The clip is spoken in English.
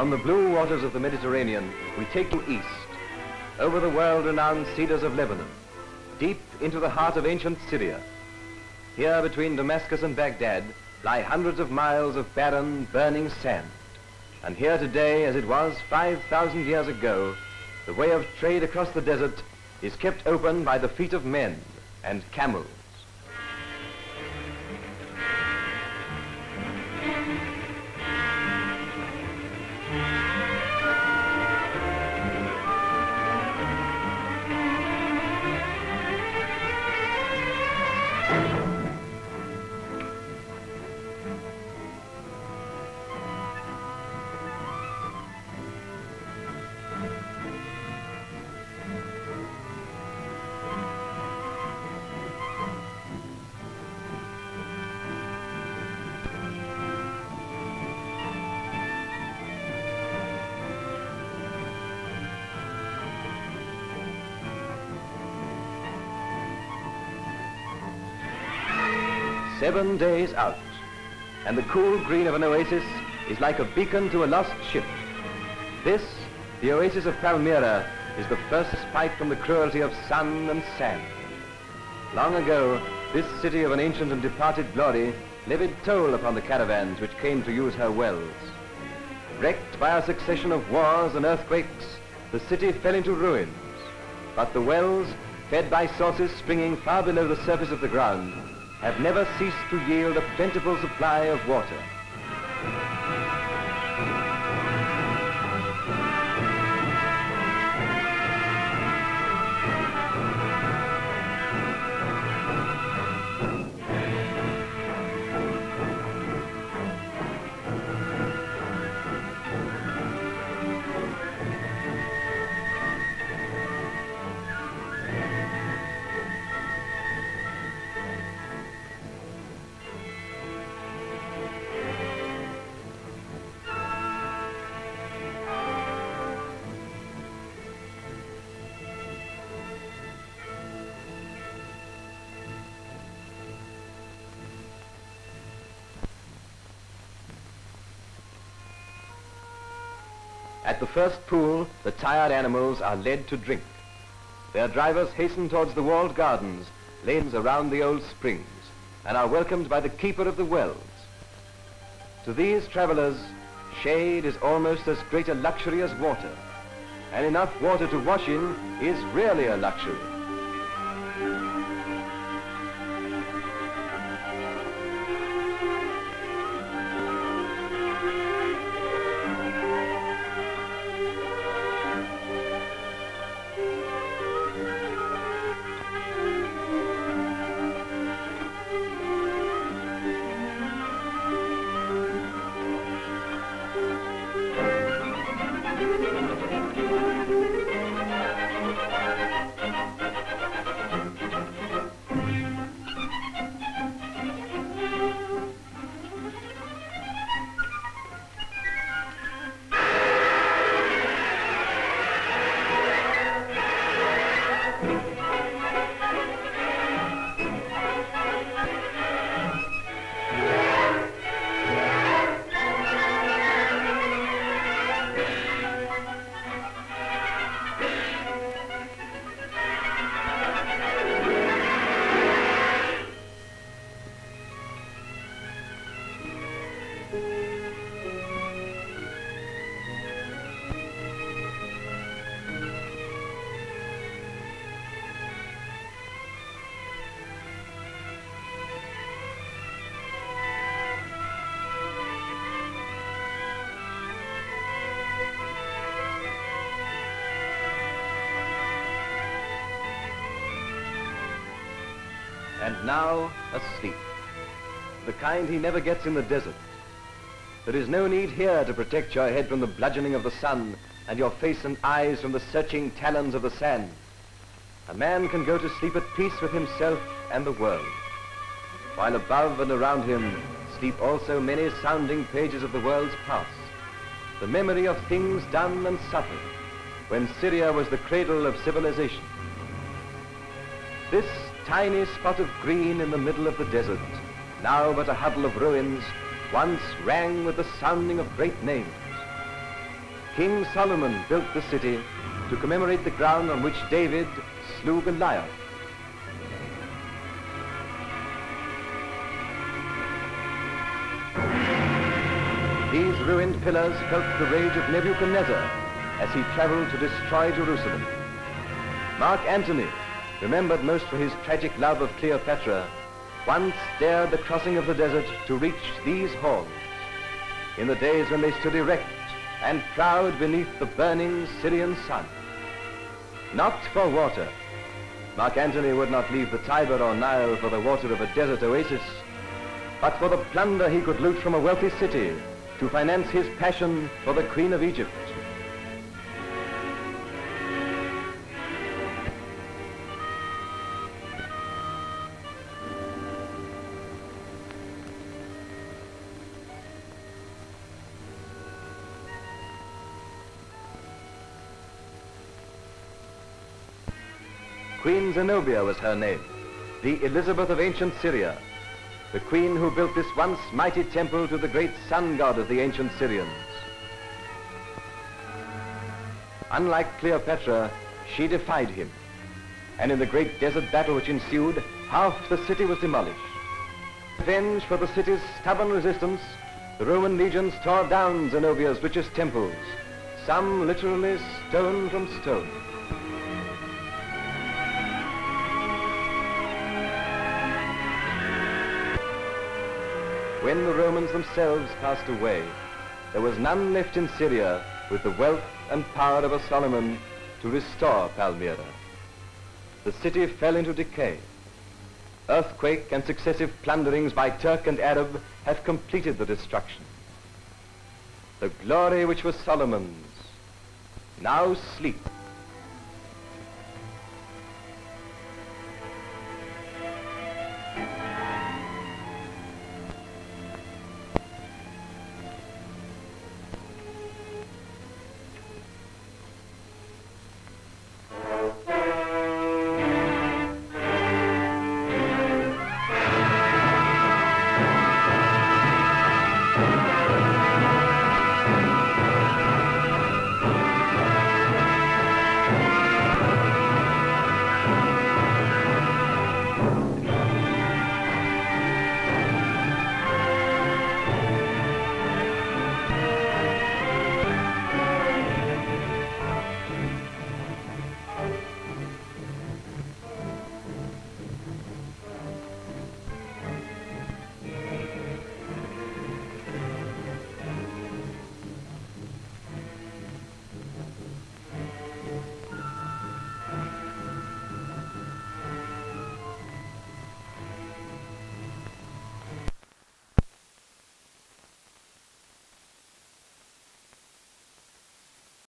From the blue waters of the Mediterranean, we take you east, over the world-renowned cedars of Lebanon, deep into the heart of ancient Syria. Here between Damascus and Baghdad lie hundreds of miles of barren, burning sand. And here today, as it was 5,000 years ago, the way of trade across the desert is kept open by the feet of men and camels. Seven days out, and the cool green of an oasis is like a beacon to a lost ship. This, the oasis of Palmyra, is the first respite from the cruelty of sun and sand. Long ago, this city of an ancient and departed glory levied toll upon the caravans which came to use her wells. Wrecked by a succession of wars and earthquakes, the city fell into ruins. But the wells, fed by sources springing far below the surface of the ground, have never ceased to yield a plentiful supply of water. At the first pool, the tired animals are led to drink. Their drivers hasten towards the walled gardens, lanes around the old springs, and are welcomed by the keeper of the wells. To these travelers, shade is almost as great a luxury as water, and enough water to wash in is really a luxury. And now asleep. The kind he never gets in the desert. There is no need here to protect your head from the bludgeoning of the sun and your face and eyes from the searching talons of the sand. A man can go to sleep at peace with himself and the world, while above and around him sleep also many sounding pages of the world's past, the memory of things done and suffered when Syria was the cradle of civilization. This tiny spot of green in the middle of the desert, now but a huddle of ruins, once rang with the sounding of great names. King Solomon built the city to commemorate the ground on which David slew Goliath. These ruined pillars felt the rage of Nebuchadnezzar as he traveled to destroy Jerusalem. Mark Antony, remembered most for his tragic love of Cleopatra, once dared the crossing of the desert to reach these halls in the days when they stood erect and proud beneath the burning Syrian sun. Not for water. Mark Antony would not leave the Tiber or Nile for the water of a desert oasis, but for the plunder he could loot from a wealthy city to finance his passion for the Queen of Egypt. Queen Zenobia was her name, the Elizabeth of ancient Syria, the queen who built this once mighty temple to the great sun god of the ancient Syrians. Unlike Cleopatra, she defied him, and in the great desert battle which ensued, half the city was demolished. Revenge for the city's stubborn resistance, the Roman legions tore down Zenobia's richest temples, some literally stone from stone. When the Romans themselves passed away, there was none left in Syria with the wealth and power of a Solomon to restore Palmyra. The city fell into decay. Earthquake and successive plunderings by Turk and Arab have completed the destruction. The glory which was Solomon's now sleeps.